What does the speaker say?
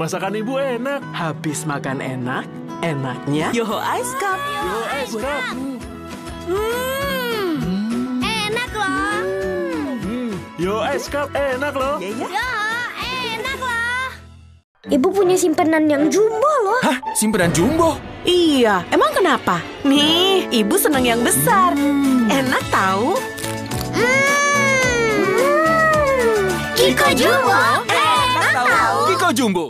masakan ibu enak. Habis makan enak, enaknya Yoho Ice Cup. Yo, ice cup. Hmm, enak loh. Hmm, yo, ice cup enak loh. Yeah, yeah. Yoho. enak loh. Ibu punya simpanan yang jumbo loh. Hah? Simpenan jumbo? Iya, emang kenapa? Nih, ibu seneng yang besar. Hmm. Enak tahu? Hmm. Kiko Jumbo, enak tahu. Kiko Jumbo.